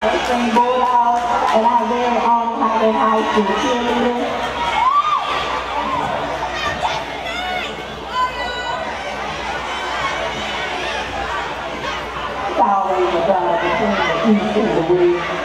Western Bulldogs and our very own Highland High School cheerleaders. It's always a battle between the east the.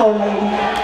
好累